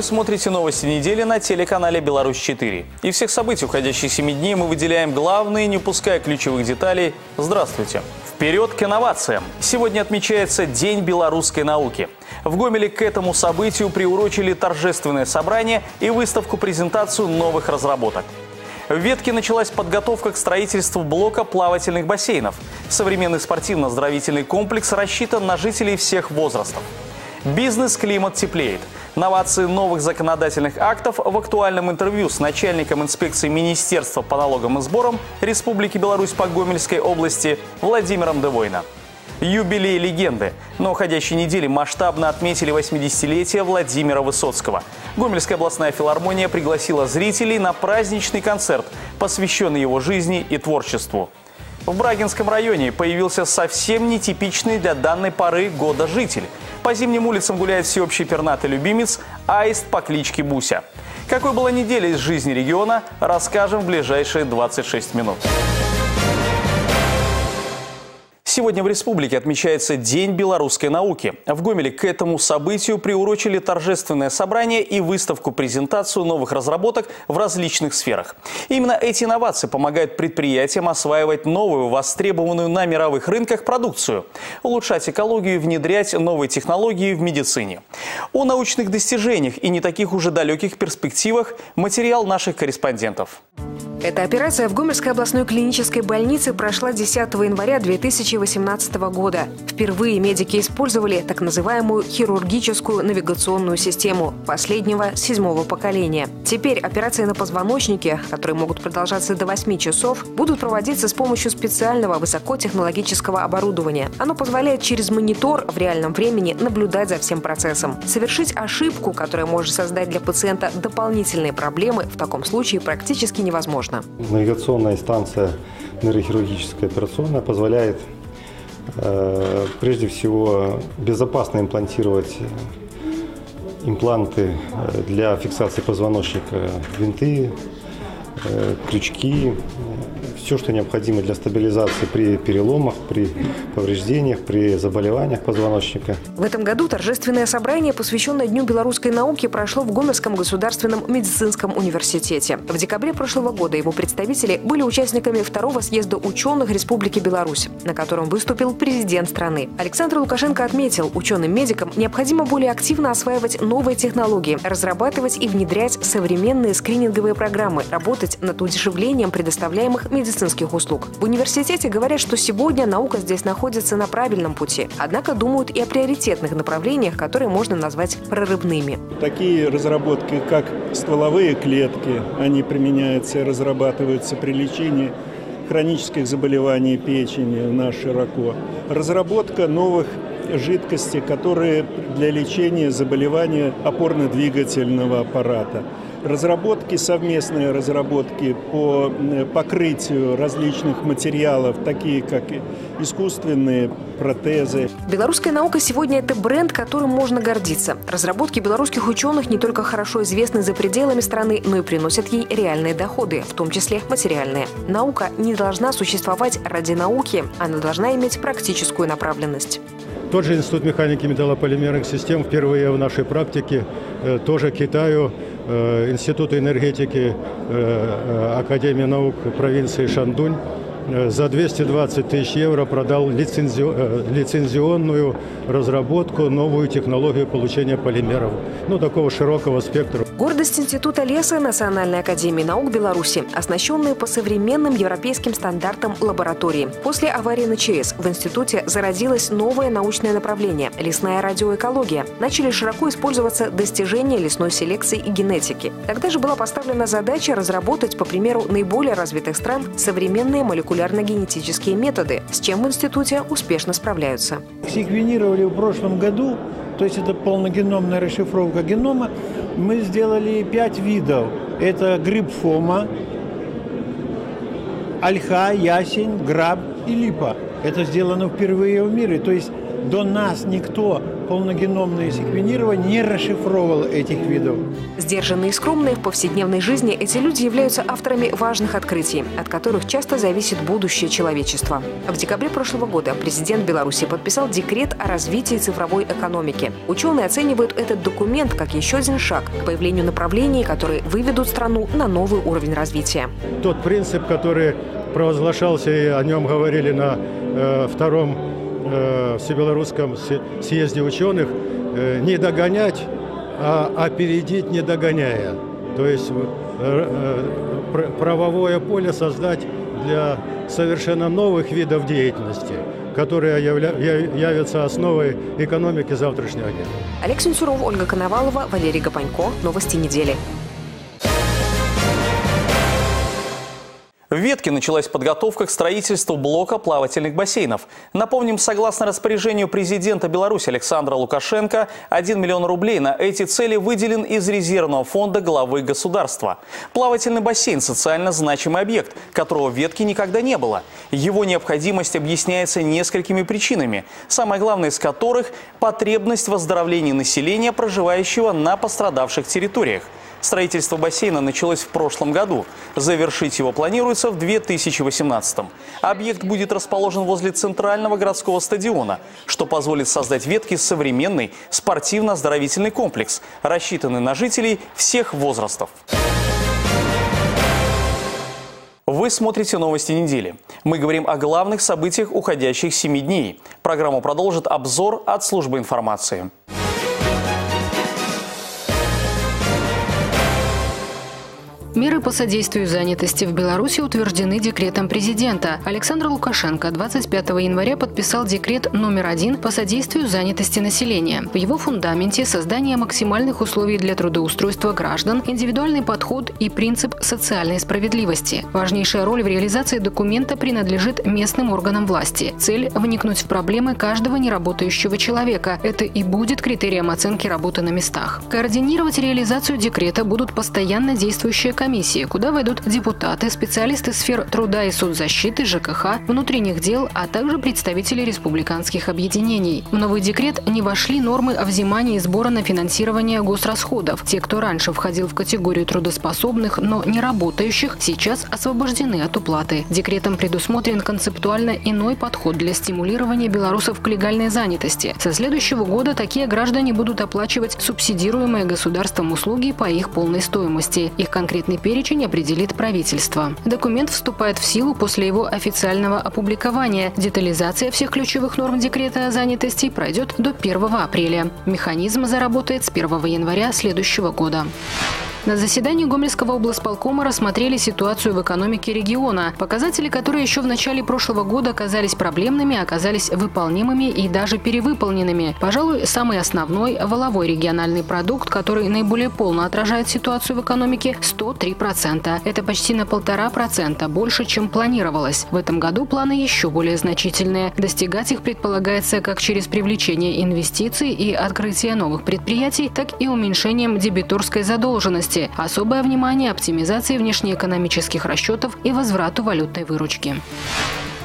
Смотрите новости недели на телеканале «Беларусь-4». И всех событий уходящих 7 дней мы выделяем главные, не упуская ключевых деталей. Здравствуйте! Вперед к инновациям! Сегодня отмечается День белорусской науки. В Гомеле к этому событию приурочили торжественное собрание и выставку-презентацию новых разработок. В Ветке началась подготовка к строительству блока плавательных бассейнов. Современный спортивно-оздоровительный комплекс рассчитан на жителей всех возрастов. Бизнес-климат теплеет. Новации новых законодательных актов в актуальном интервью с начальником инспекции Министерства по налогам и сборам Республики Беларусь по Гомельской области Владимиром Девойна. Юбилей легенды. На уходящей неделе масштабно отметили 80-летие Владимира Высоцкого. Гомельская областная филармония пригласила зрителей на праздничный концерт, посвященный его жизни и творчеству. В Брагинском районе появился совсем нетипичный для данной поры года житель. По зимним улицам гуляет всеобщий пернатый любимец Аист по кличке Буся. Какой была неделя из жизни региона, расскажем в ближайшие 26 минут. Сегодня в республике отмечается День белорусской науки. В Гомеле к этому событию приурочили торжественное собрание и выставку-презентацию новых разработок в различных сферах. Именно эти инновации помогают предприятиям осваивать новую, востребованную на мировых рынках продукцию, улучшать экологию и внедрять новые технологии в медицине. О научных достижениях и не таких уже далеких перспективах материал наших корреспондентов. Эта операция в Гомельской областной клинической больнице прошла 10 января 2018 года. Впервые медики использовали так называемую хирургическую навигационную систему последнего седьмого поколения. Теперь операции на позвоночнике, которые могут продолжаться до 8 часов, будут проводиться с помощью специального высокотехнологического оборудования. Оно позволяет через монитор в реальном времени наблюдать за всем процессом. Совершить ошибку, которая может создать для пациента дополнительные проблемы, в таком случае практически невозможно возможно. Навигационная станция нейрохирургическая операционная позволяет прежде всего безопасно имплантировать импланты э, для фиксации позвоночника, винты, э, крючки, все, что необходимо для стабилизации при переломах, при повреждениях, при заболеваниях позвоночника. В этом году торжественное собрание, посвященное Дню белорусской науки, прошло в Гомельском государственном медицинском университете. В декабре прошлого года его представители были участниками второго съезда ученых Республики Беларусь, на котором выступил президент страны. Александр Лукашенко отметил, ученым-медикам необходимо более активно осваивать новые технологии, разрабатывать и внедрять современные скрининговые программы, работать над удешевлением предоставляемых медицинских медицинских услуг. В университете говорят, что сегодня наука здесь находится на правильном пути. Однако думают и о приоритетных направлениях, которые можно назвать прорывными. Такие разработки, как стволовые клетки, они применяются и разрабатываются при лечении хронических заболеваний печени у нас широко. Разработка новых жидкостей, которые для лечения заболевания опорно-двигательного аппарата разработки, совместные разработки по покрытию различных материалов, такие как искусственные протезы. Белорусская наука сегодня – это бренд, которым можно гордиться. Разработки белорусских ученых не только хорошо известны за пределами страны, но и приносят ей реальные доходы, в том числе материальные. Наука не должна существовать ради науки, она должна иметь практическую направленность. Тот же Институт механики металлополимерных систем впервые в нашей практике э, тоже Китаю Э, Института энергетики э, Академии наук провинции Шандунь за 220 тысяч евро продал лицензио, лицензионную разработку, новую технологию получения полимеров. Ну, такого широкого спектра. Гордость Института леса Национальной академии наук Беларуси, оснащенные по современным европейским стандартам лаборатории. После аварии на ЧС в институте зародилось новое научное направление – лесная радиоэкология. Начали широко использоваться достижения лесной селекции и генетики. Тогда же была поставлена задача разработать, по примеру наиболее развитых стран, современные молекулярно-генетические методы, с чем в институте успешно справляются. Секвенировали в прошлом году, то есть это полногеномная расшифровка генома, мы сделали пять видов. Это гриб фома, ольха, ясень, граб и липа. Это сделано впервые в мире. То есть до нас никто полногеномное секвенирование не расшифровывал этих видов. Сдержанные и скромные в повседневной жизни, эти люди являются авторами важных открытий, от которых часто зависит будущее человечества. В декабре прошлого года президент Беларуси подписал декрет о развитии цифровой экономики. Ученые оценивают этот документ как еще один шаг к появлению направлений, которые выведут страну на новый уровень развития. Тот принцип, который провозглашался и о нем говорили на э, втором э, всебелорусском съезде ученых, э, не догонять, а опередить не догоняя. То есть э, правовое поле создать для совершенно новых видов деятельности, которые явятся основой экономики завтрашнего дня. Алексей Суров, Ольга Коновалова, Валерий Гапанько. Новости недели. В Ветке началась подготовка к строительству блока плавательных бассейнов. Напомним, согласно распоряжению президента Беларуси Александра Лукашенко, 1 миллион рублей на эти цели выделен из резервного фонда главы государства. Плавательный бассейн – социально значимый объект, которого в Ветке никогда не было. Его необходимость объясняется несколькими причинами, самое главное из которых – потребность в оздоровлении населения, проживающего на пострадавших территориях. Строительство бассейна началось в прошлом году. Завершить его планируется в 2018 Объект будет расположен возле центрального городского стадиона, что позволит создать ветки современный спортивно-оздоровительный комплекс, рассчитанный на жителей всех возрастов. Вы смотрите новости недели. Мы говорим о главных событиях уходящих семи дней. Программу продолжит обзор от службы информации. Меры по содействию занятости в Беларуси утверждены декретом президента. Александр Лукашенко 25 января подписал декрет номер один по содействию занятости населения. В его фундаменте создание максимальных условий для трудоустройства граждан, индивидуальный подход и принцип социальной справедливости. Важнейшая роль в реализации документа принадлежит местным органам власти. Цель – вникнуть в проблемы каждого неработающего человека. Это и будет критерием оценки работы на местах. Координировать реализацию декрета будут постоянно действующие комиссии комиссии, куда войдут депутаты, специалисты сфер труда и соцзащиты, ЖКХ, внутренних дел, а также представители республиканских объединений. В новый декрет не вошли нормы о взимании сбора на финансирование госрасходов. Те, кто раньше входил в категорию трудоспособных, но не работающих, сейчас освобождены от уплаты. Декретом предусмотрен концептуально иной подход для стимулирования белорусов к легальной занятости. Со следующего года такие граждане будут оплачивать субсидируемые государством услуги по их полной стоимости. Их конкретный перечень определит правительство. Документ вступает в силу после его официального опубликования. Детализация всех ключевых норм декрета о занятости пройдет до 1 апреля. Механизм заработает с 1 января следующего года. На заседании Гомельского облсполкома рассмотрели ситуацию в экономике региона. Показатели, которые еще в начале прошлого года казались проблемными, оказались выполнимыми и даже перевыполненными. Пожалуй, самый основной – воловой региональный продукт, который наиболее полно отражает ситуацию в экономике – 103%. Это почти на полтора процента больше, чем планировалось. В этом году планы еще более значительные. Достигать их предполагается как через привлечение инвестиций и открытие новых предприятий, так и уменьшением дебиторской задолженности области. Особое внимание оптимизации внешнеэкономических расчетов и возврату валютной выручки.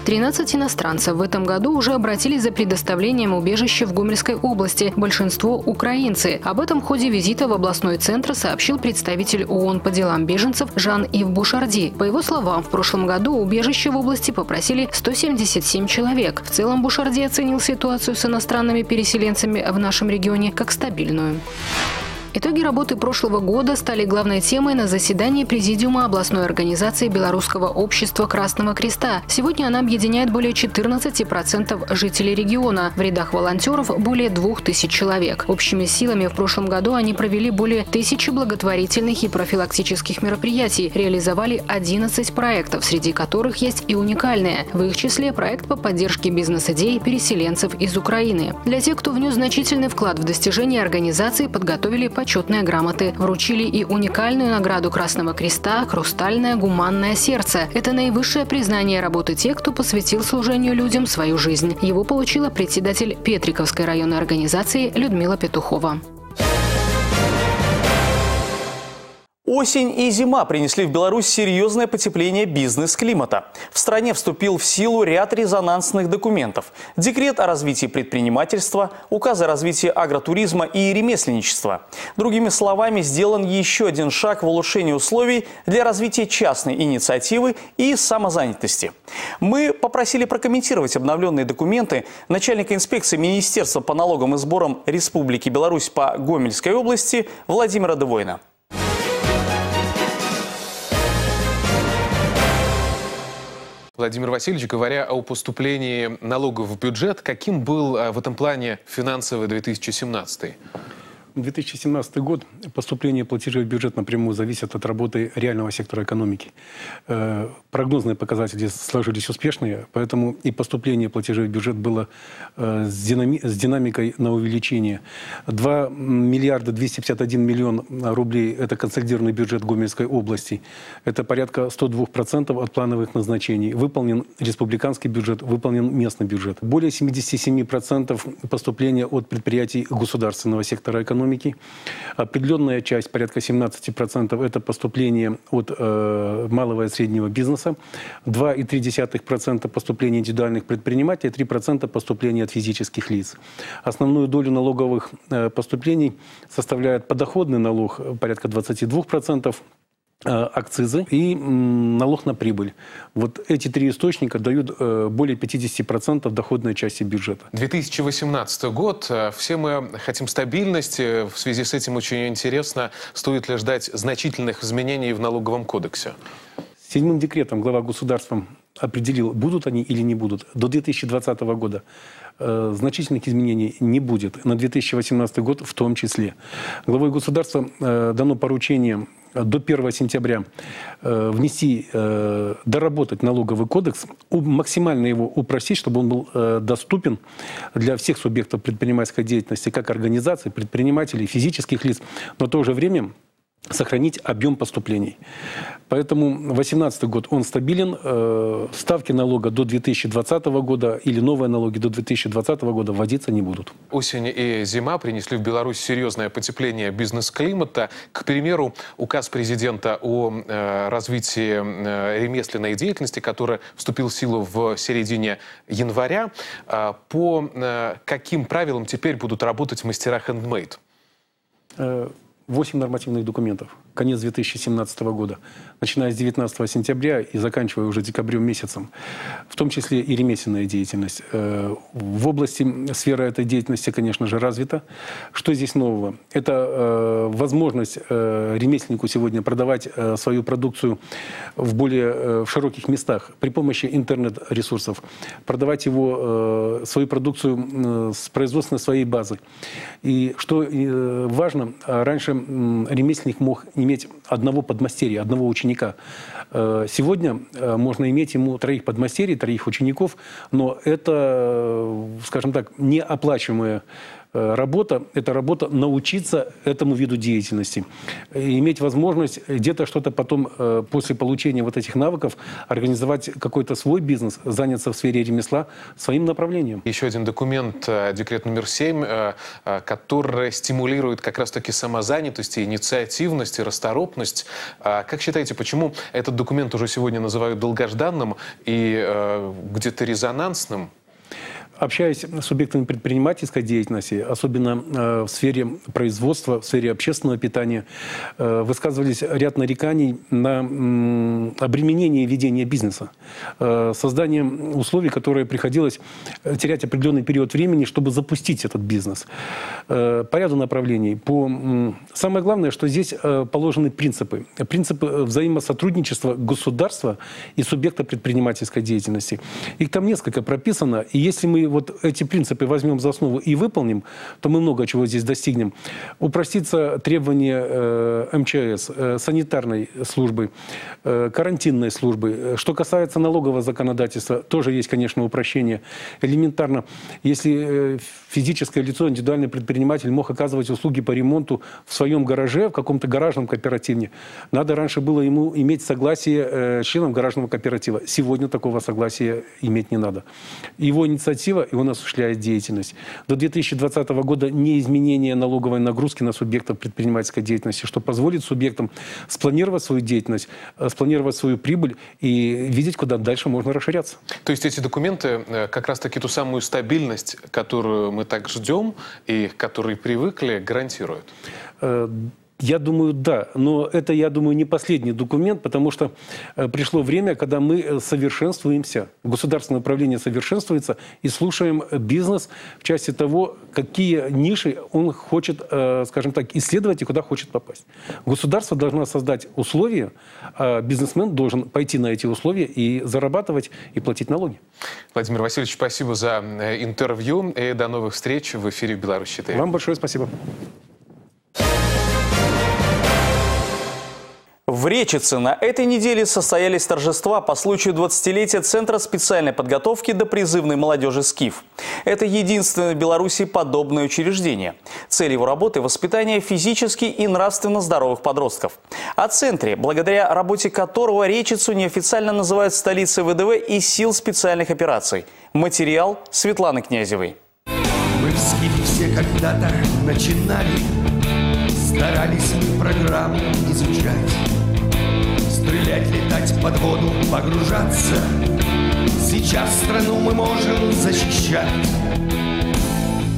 13 иностранцев в этом году уже обратились за предоставлением убежища в Гомельской области. Большинство – украинцы. Об этом в ходе визита в областной центр сообщил представитель ООН по делам беженцев Жан-Ив Бушарди. По его словам, в прошлом году убежище в области попросили 177 человек. В целом Бушарди оценил ситуацию с иностранными переселенцами в нашем регионе как стабильную. Итоги работы прошлого года стали главной темой на заседании Президиума областной организации Белорусского общества Красного Креста. Сегодня она объединяет более 14% жителей региона. В рядах волонтеров более 2000 человек. Общими силами в прошлом году они провели более тысячи благотворительных и профилактических мероприятий, реализовали 11 проектов, среди которых есть и уникальные. В их числе проект по поддержке бизнес-идей переселенцев из Украины. Для тех, кто внес значительный вклад в достижение организации, подготовили по почетные грамоты. Вручили и уникальную награду Красного Креста «Хрустальное гуманное сердце». Это наивысшее признание работы тех, кто посвятил служению людям свою жизнь. Его получила председатель Петриковской районной организации Людмила Петухова. Осень и зима принесли в Беларусь серьезное потепление бизнес-климата. В стране вступил в силу ряд резонансных документов. Декрет о развитии предпринимательства, указ о развитии агротуризма и ремесленничества. Другими словами, сделан еще один шаг в улучшении условий для развития частной инициативы и самозанятости. Мы попросили прокомментировать обновленные документы начальника инспекции Министерства по налогам и сборам Республики Беларусь по Гомельской области Владимира Девойна. Владимир Васильевич, говоря о поступлении налогов в бюджет, каким был э, в этом плане финансовый 2017? 2017 год поступление платежей в бюджет напрямую зависит от работы реального сектора экономики. Э, прогнозные показатели сложились успешные, поэтому и поступление платежей в бюджет было э, с, динами с динамикой на увеличение. 2 миллиарда 251 миллион рублей – это консолидированный бюджет Гомельской области. Это порядка 102% от плановых назначений. Выполнен республиканский бюджет, выполнен местный бюджет. Более 77% поступления от предприятий государственного сектора экономики экономики. Определенная часть, порядка 17%, это поступление от э, малого и среднего бизнеса. 2,3% поступления индивидуальных предпринимателей, 3% поступления от физических лиц. Основную долю налоговых э, поступлений составляет подоходный налог, порядка 22%, Э, акцизы и налог на прибыль. Вот эти три источника дают э, более 50% доходной части бюджета. 2018 год. Э, все мы хотим стабильности. В связи с этим очень интересно, стоит ли ждать значительных изменений в налоговом кодексе? Седьмым декретом глава государства определил, будут они или не будут. До 2020 года э, значительных изменений не будет. На 2018 год в том числе. Главой государства э, дано поручение до 1 сентября э, внести, э, доработать налоговый кодекс, максимально его упростить, чтобы он был э, доступен для всех субъектов предпринимательской деятельности, как организаций, предпринимателей, физических лиц, но в то же время сохранить объем поступлений. Поэтому 2018 год он стабилен. Э, ставки налога до 2020 года или новые налоги до 2020 года вводиться не будут. Осень и зима принесли в Беларусь серьезное потепление бизнес-климата. К примеру, указ президента о э, развитии э, ремесленной деятельности, который вступил в силу в середине января. По каким правилам теперь будут работать мастера хендмейд? 8 нормативных документов. Конец 2017 года, начиная с 19 сентября и заканчивая уже декабрем месяцем, в том числе и ремесленная деятельность. Э, в области сфера этой деятельности, конечно же, развита. Что здесь нового? Это э, возможность э, ремесленнику сегодня продавать свою продукцию в более в широких местах при помощи интернет-ресурсов, продавать его, свою продукцию с производственной своей базы. И что важно, раньше ремесленник мог иметь одного подмастерья, одного ученика. Э, сегодня э, можно иметь ему троих подмастерий, троих учеников, но это, э, скажем так, неоплачиваемая Э, работа – это работа научиться этому виду деятельности. Иметь возможность где-то что-то потом, э, после получения вот этих навыков, организовать какой-то свой бизнес, заняться в сфере ремесла своим направлением. Еще один документ, э, декрет номер 7, который стимулирует как раз-таки самозанятость, инициативность и расторопность. Как считаете, почему этот документ уже сегодня называют долгожданным и где-то резонансным? Общаясь с субъектами предпринимательской деятельности, особенно э, в сфере производства, в сфере общественного питания, э, высказывались ряд нареканий на обременение ведения бизнеса. Э, создание условий, которые приходилось терять определенный период времени, чтобы запустить этот бизнес. По ряду направлений. По... Самое главное, что здесь положены принципы. Принципы взаимосотрудничества государства и субъекта предпринимательской деятельности. Их там несколько прописано. И если мы вот эти принципы возьмем за основу и выполним, то мы много чего здесь достигнем. Упростится требования э, МЧС, э, санитарной службы, э, карантинной службы. Что касается налогового законодательства, тоже есть, конечно, упрощение. Элементарно, если э, физическое лицо, индивидуальный предприниматель мог оказывать услуги по ремонту в своем гараже, в каком-то гаражном кооперативе, надо раньше было ему иметь согласие э, членов гаражного кооператива. Сегодня такого согласия иметь не надо. Его инициатива коллектива, и он осуществляет деятельность. До 2020 года не изменение налоговой нагрузки на субъектов предпринимательской деятельности, что позволит субъектам спланировать свою деятельность, э, спланировать свою прибыль и видеть, куда дальше можно расширяться. То есть эти документы э, как раз-таки ту самую стабильность, которую мы так ждем и к которой привыкли, гарантируют? Э, я думаю, да. Но это, я думаю, не последний документ, потому что э, пришло время, когда мы э, совершенствуемся. Государственное управление совершенствуется и слушаем бизнес в части того, какие ниши он хочет, э, скажем так, исследовать и куда хочет попасть. Государство должно создать условия, а бизнесмен должен пойти на эти условия и зарабатывать и платить налоги. Владимир Васильевич, спасибо за интервью и до новых встреч в эфире «Беларусь-4». Вам большое спасибо. В Речице на этой неделе состоялись торжества по случаю 20-летия Центра специальной подготовки до призывной молодежи «Скиф». Это единственное в Беларуси подобное учреждение. Цель его работы – воспитание физически и нравственно здоровых подростков. О центре, благодаря работе которого Речицу неофициально называют столицей ВДВ и сил специальных операций. Материал Светланы Князевой. Мы в «Скифе» все когда-то начинали, старались программу изучать стрелять, летать под воду, погружаться. Сейчас страну мы можем защищать.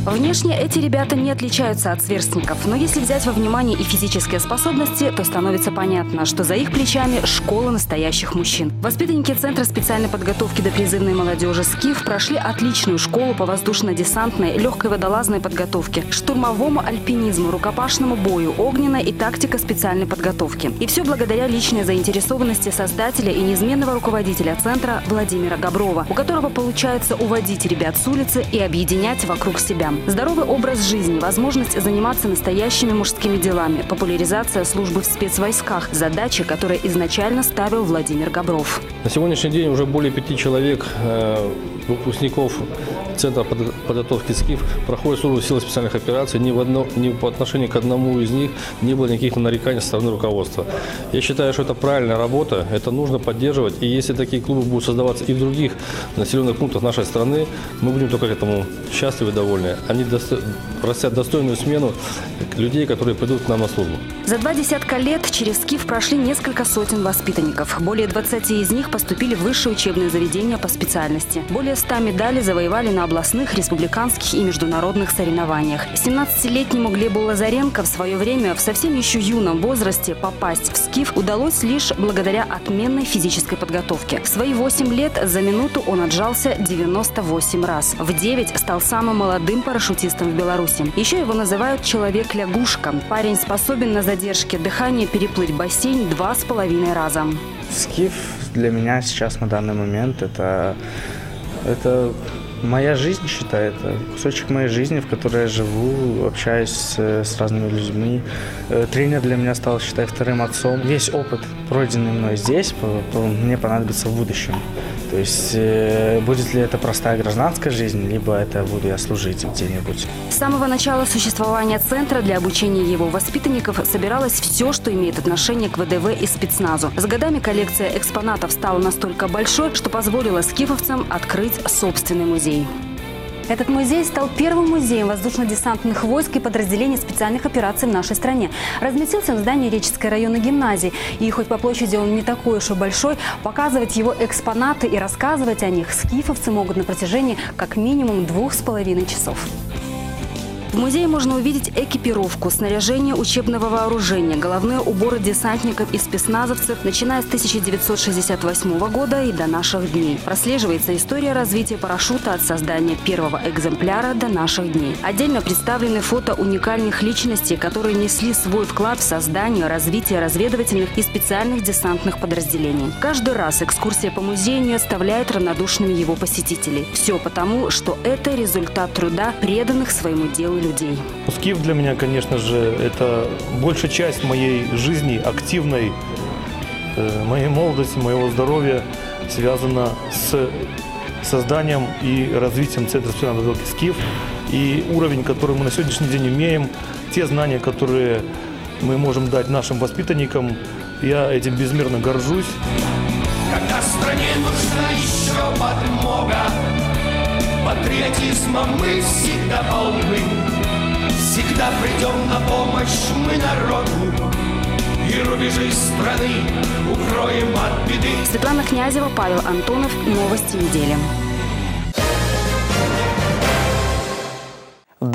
Внешне эти ребята не отличаются от сверстников, но если взять во внимание и физические способности, то становится понятно, что за их плечами школа настоящих мужчин. Воспитанники Центра специальной подготовки до призывной молодежи «СКИФ» прошли отличную школу по воздушно-десантной, легкой водолазной подготовке, штурмовому альпинизму, рукопашному бою, огненной и тактика специальной подготовки. И все благодаря личной заинтересованности создателя и неизменного руководителя Центра Владимира Габрова, у которого получается уводить ребят с улицы и объединять вокруг себя. Здоровый образ жизни, возможность заниматься настоящими мужскими делами, популяризация службы в спецвойсках – задачи, которые изначально ставил Владимир Габров. На сегодняшний день уже более пяти человек э, выпускников Центра подготовки СКИФ проходит службу силы специальных операций. Ни, в одно, ни по отношению к одному из них не было никаких нареканий со стороны руководства. Я считаю, что это правильная работа, это нужно поддерживать. И если такие клубы будут создаваться и в других населенных пунктах нашей страны, мы будем только к этому счастливы и довольны. Они досто... растят достойную смену людей, которые придут к нам на службу. За два десятка лет через СКИФ прошли несколько сотен воспитанников. Более 20 из них поступили в высшие учебные заведения по специальности. Более 100 медалей завоевали на областных, республиканских и международных соревнованиях. 17-летнему Глебу Лазаренко в свое время в совсем еще юном возрасте попасть в СКИФ удалось лишь благодаря отменной физической подготовке. В свои 8 лет за минуту он отжался 98 раз. В 9 стал самым молодым парашютистом в Беларуси. Еще его называют «человек-лягушка». Парень способен на задержке дыхания переплыть бассейн два с половиной раза. Скиф для меня сейчас на данный момент это, это моя жизнь, считай, это кусочек моей жизни, в которой я живу, общаюсь с, с разными людьми. Э, тренер для меня стал, считай, вторым отцом. Весь опыт, пройденный мной здесь, мне понадобится в будущем. То есть э, будет ли это простая гражданская жизнь, либо это буду я служить где-нибудь. С самого начала существования центра для обучения его воспитанников собиралось все, что имеет отношение к ВДВ и спецназу. С годами коллекция экспонатов стала настолько большой, что позволила скифовцам открыть собственный музей. Этот музей стал первым музеем воздушно-десантных войск и подразделений специальных операций в нашей стране. Разместился в здании Реческой районной гимназии. И хоть по площади он не такой уж и большой, показывать его экспонаты и рассказывать о них скифовцы могут на протяжении как минимум двух с половиной часов. В музее можно увидеть экипировку, снаряжение учебного вооружения, головные уборы десантников и спецназовцев, начиная с 1968 года и до наших дней. Прослеживается история развития парашюта от создания первого экземпляра до наших дней. Отдельно представлены фото уникальных личностей, которые несли свой вклад в создание, развитие разведывательных и специальных десантных подразделений. Каждый раз экскурсия по музею не оставляет равнодушными его посетителей. Все потому, что это результат труда преданных своему делу людей. Скиф для меня, конечно же, это большая часть моей жизни, активной, э, моей молодости, моего здоровья связана с созданием и развитием Центра специальной подготовки «Скиф». И уровень, который мы на сегодняшний день имеем, те знания, которые мы можем дать нашим воспитанникам, я этим безмерно горжусь. Когда стране нужна еще подмога, патриот патриотизма мы всегда полны. Всегда придем на помощь мы народу, и рубежи страны укроем от беды. Светлана Князева, Павел Антонов. Новости недели.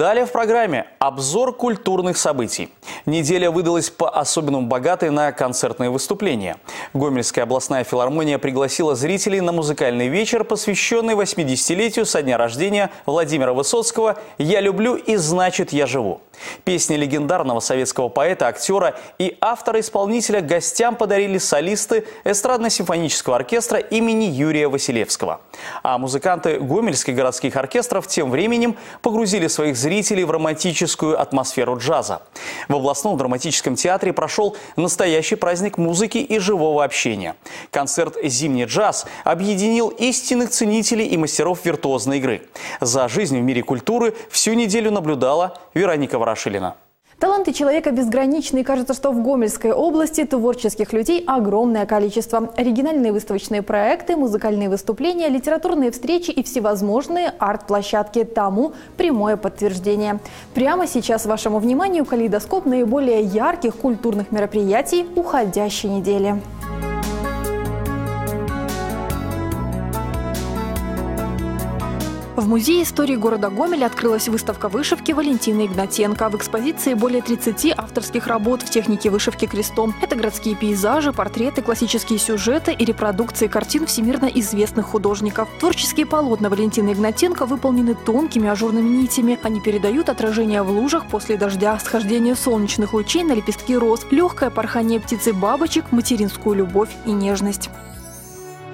Далее в программе обзор культурных событий. Неделя выдалась по-особенному богатой на концертные выступления. Гомельская областная филармония пригласила зрителей на музыкальный вечер, посвященный 80-летию со дня рождения Владимира Высоцкого «Я люблю и значит я живу». Песни легендарного советского поэта, актера и автора-исполнителя гостям подарили солисты эстрадно-симфонического оркестра имени Юрия Василевского. А музыканты гомельских городских оркестров тем временем погрузили своих зрителей в романтическую атмосферу джаза. В областном драматическом театре прошел настоящий праздник музыки и живого общения. Концерт «Зимний джаз» объединил истинных ценителей и мастеров виртуозной игры. За жизнью в мире культуры всю неделю наблюдала Вероника Ворошилина. Таланты человека безграничны, и кажется, что в Гомельской области творческих людей огромное количество. Оригинальные выставочные проекты, музыкальные выступления, литературные встречи и всевозможные арт-площадки тому прямое подтверждение. Прямо сейчас вашему вниманию калейдоскоп наиболее ярких культурных мероприятий уходящей недели. В Музее истории города Гомель открылась выставка вышивки Валентины Игнатенко. В экспозиции более 30 авторских работ в технике вышивки крестом. Это городские пейзажи, портреты, классические сюжеты и репродукции картин всемирно известных художников. Творческие полотна Валентины Игнатенко выполнены тонкими ажурными нитями. Они передают отражение в лужах после дождя, схождение солнечных лучей на лепестки роз, легкое порхание птицы-бабочек, материнскую любовь и нежность.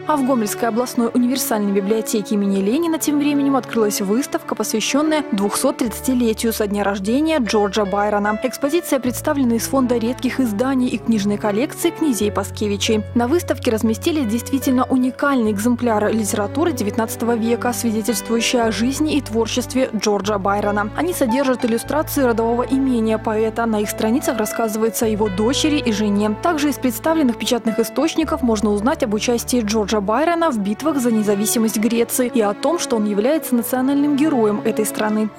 А в Гомельской областной универсальной библиотеке имени Ленина тем временем открылась выставка, посвященная 230-летию со дня рождения Джорджа Байрона. Экспозиция представлена из фонда редких изданий и книжной коллекции князей Паскевичей. На выставке разместились действительно уникальные экземпляры литературы XIX века, свидетельствующие о жизни и творчестве Джорджа Байрона. Они содержат иллюстрации родового имения поэта. На их страницах рассказывается о его дочери и жене. Также из представленных печатных источников можно узнать об участии Джорджа Джорджа Байрона в битвах за независимость Греции и о том, что он является национальным героем этой страны.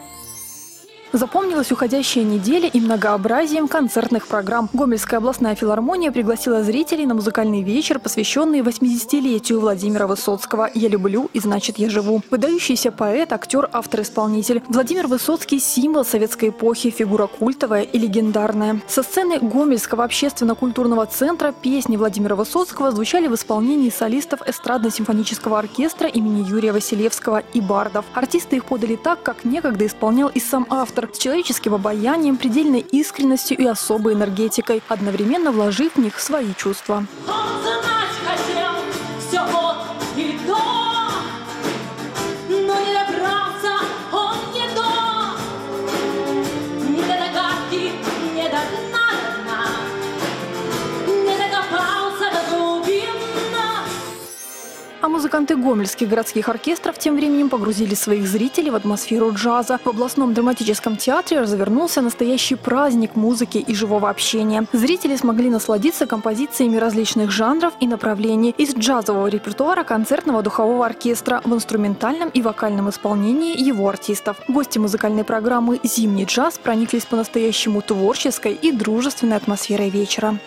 Запомнилась уходящая неделя и многообразием концертных программ. Гомельская областная филармония пригласила зрителей на музыкальный вечер, посвященный 80-летию Владимира Высоцкого «Я люблю и значит я живу». Выдающийся поэт, актер, автор-исполнитель. Владимир Высоцкий – символ советской эпохи, фигура культовая и легендарная. Со сцены Гомельского общественно-культурного центра песни Владимира Высоцкого звучали в исполнении солистов эстрадно-симфонического оркестра имени Юрия Василевского и бардов. Артисты их подали так, как некогда исполнял и сам автор автор с человеческим обаянием, предельной искренностью и особой энергетикой, одновременно вложив в них свои чувства. Музыканты гомельских городских оркестров тем временем погрузили своих зрителей в атмосферу джаза. В областном драматическом театре развернулся настоящий праздник музыки и живого общения. Зрители смогли насладиться композициями различных жанров и направлений из джазового репертуара концертного духового оркестра в инструментальном и вокальном исполнении его артистов. Гости музыкальной программы «Зимний джаз» прониклись по-настоящему творческой и дружественной атмосферой вечера.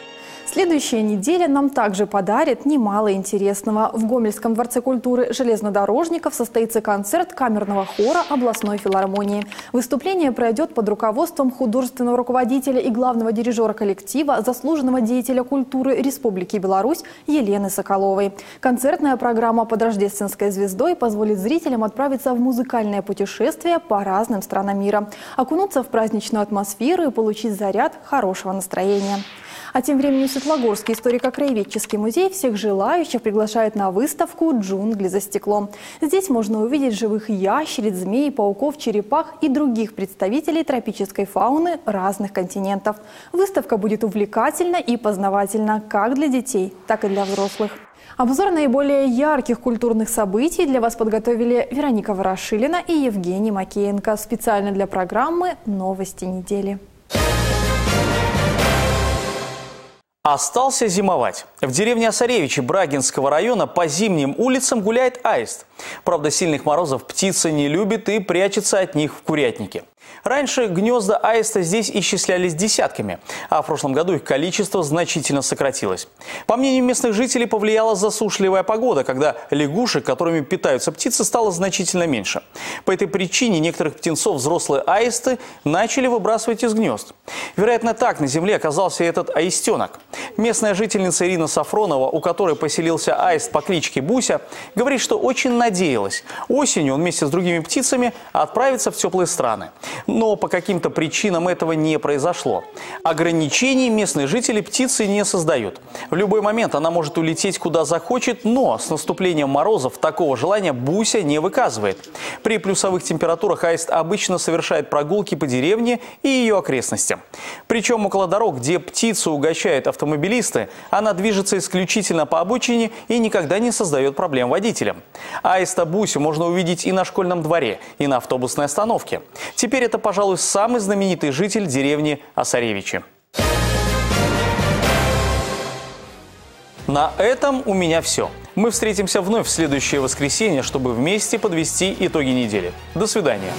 Следующая неделя нам также подарит немало интересного. В Гомельском дворце культуры железнодорожников состоится концерт камерного хора областной филармонии. Выступление пройдет под руководством художественного руководителя и главного дирижера коллектива, заслуженного деятеля культуры Республики Беларусь Елены Соколовой. Концертная программа под рождественской звездой позволит зрителям отправиться в музыкальное путешествие по разным странам мира, окунуться в праздничную атмосферу и получить заряд хорошего настроения. А тем временем Светлогорский историко-краеведческий музей всех желающих приглашает на выставку «Джунгли за стеклом». Здесь можно увидеть живых ящериц, змей, пауков, черепах и других представителей тропической фауны разных континентов. Выставка будет увлекательна и познавательна как для детей, так и для взрослых. Обзор наиболее ярких культурных событий для вас подготовили Вероника Ворошилина и Евгений Макеенко специально для программы «Новости недели». Остался зимовать. В деревне Осаревичи Брагинского района по зимним улицам гуляет аист. Правда, сильных морозов птица не любит и прячется от них в курятнике. Раньше гнезда аиста здесь исчислялись десятками, а в прошлом году их количество значительно сократилось. По мнению местных жителей, повлияла засушливая погода, когда лягушек, которыми питаются птицы, стало значительно меньше. По этой причине некоторых птенцов взрослые аисты начали выбрасывать из гнезд. Вероятно, так на земле оказался этот аистенок. Местная жительница Ирина Сафронова, у которой поселился аист по кличке Буся, говорит, что очень надеялась. Осенью он вместе с другими птицами отправится в теплые страны но по каким-то причинам этого не произошло. Ограничений местные жители птицы не создают. В любой момент она может улететь куда захочет, но с наступлением морозов такого желания Буся не выказывает. При плюсовых температурах аист обычно совершает прогулки по деревне и ее окрестностям. Причем около дорог, где птицу угощают автомобилисты, она движется исключительно по обочине и никогда не создает проблем водителям. Аиста Бусю можно увидеть и на школьном дворе, и на автобусной остановке. Теперь это, пожалуй, самый знаменитый житель деревни Осаревичи. На этом у меня все. Мы встретимся вновь в следующее воскресенье, чтобы вместе подвести итоги недели. До свидания.